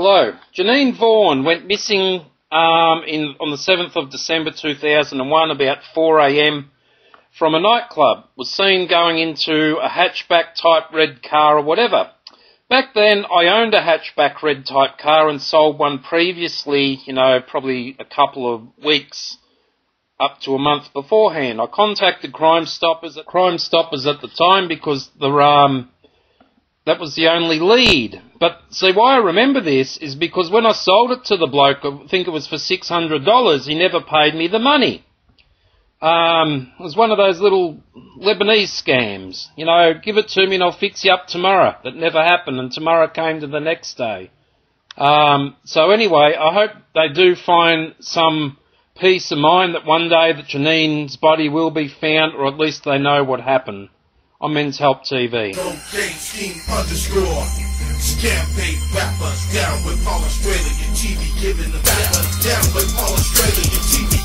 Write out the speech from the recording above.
Hello. Janine Vaughan went missing um, in, on the 7th of December 2001 about 4am from a nightclub. Was seen going into a hatchback type red car or whatever. Back then, I owned a hatchback red type car and sold one previously, you know, probably a couple of weeks up to a month beforehand. I contacted Crime Stoppers at Crime Stoppers at the time because the um, that was the only lead. But see, why I remember this is because when I sold it to the bloke, I think it was for six hundred dollars, he never paid me the money. Um, it was one of those little Lebanese scams. You know, give it to me and I'll fix you up tomorrow. That never happened, and tomorrow came to the next day. Um, so anyway, I hope they do find some peace of mind that one day that Janine's body will be found, or at least they know what happened on Men's Help TV. Paid rappers down with Paul Australia. TV giving the rappers down with Paul Australia.